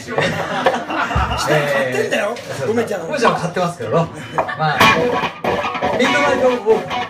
しょ買ってんだよ。梅ちゃん梅ちゃん。買ってますけど。まあミッドナイトウォーク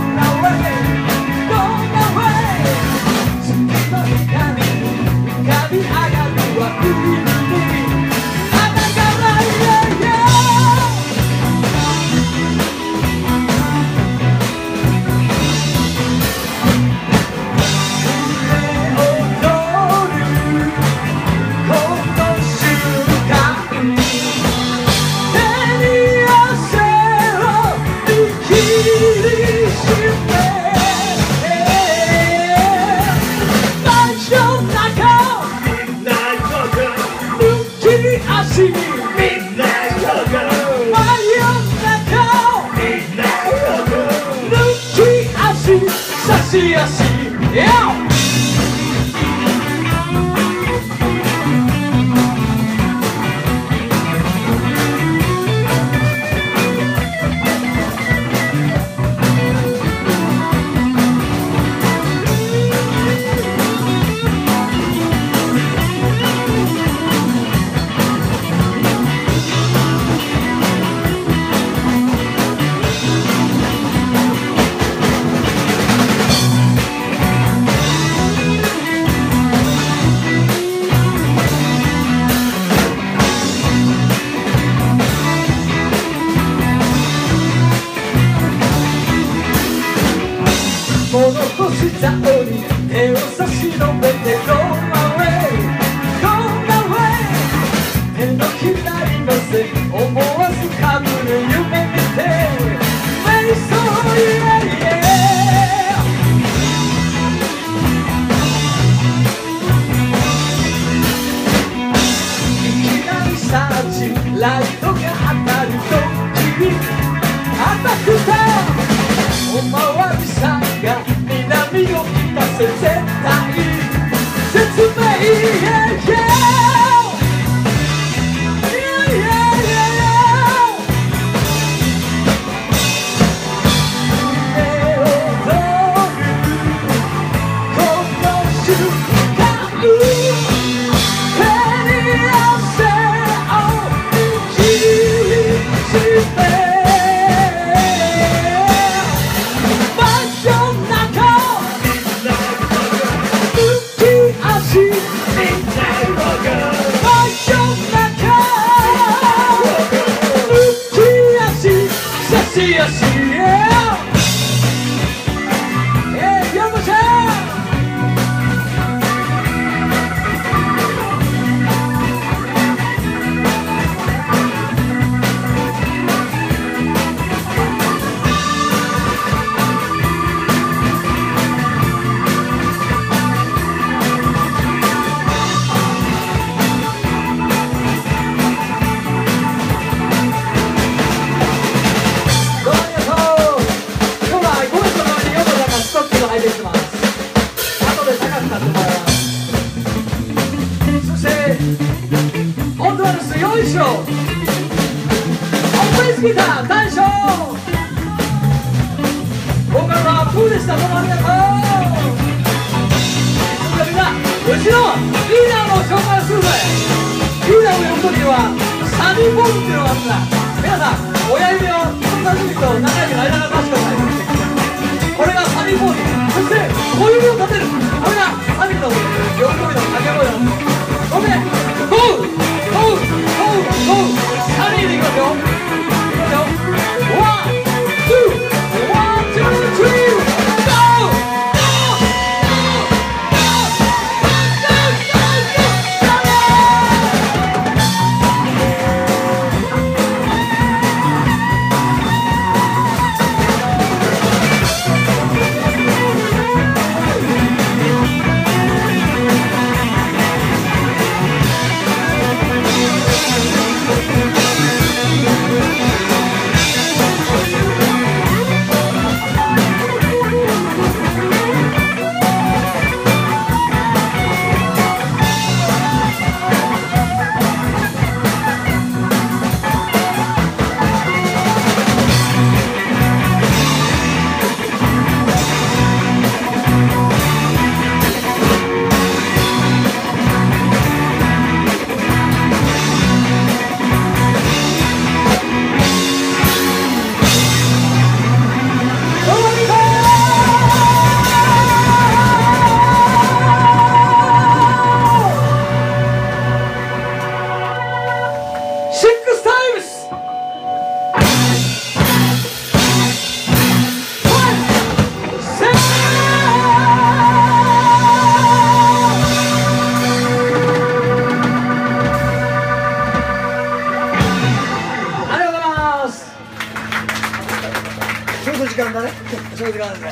sim 膝に手を差し伸べて yeah, yeah. 杉田大将。今回はプーでしたどうもありがとうそれではみんなうちのリーダーも紹介するぜ。リーダーを呼ぶ時はサビボンっていうのがあるんだ。時間だねそういう時間ですね